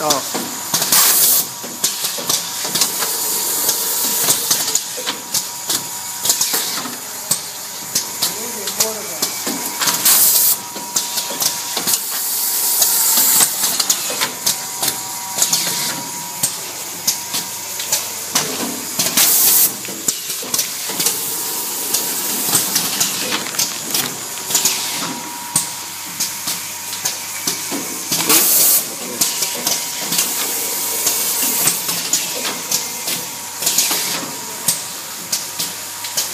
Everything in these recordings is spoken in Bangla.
Oh.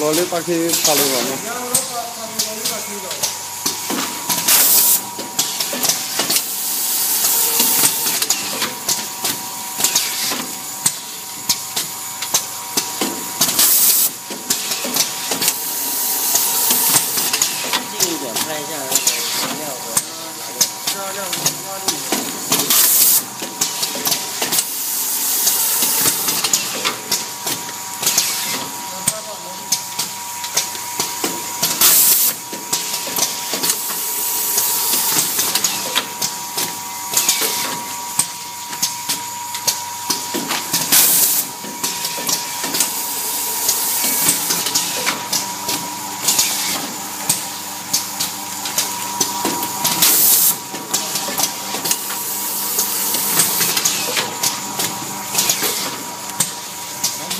ললি পাখি চালু না近一点拍一下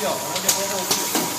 이거안에빠져 있.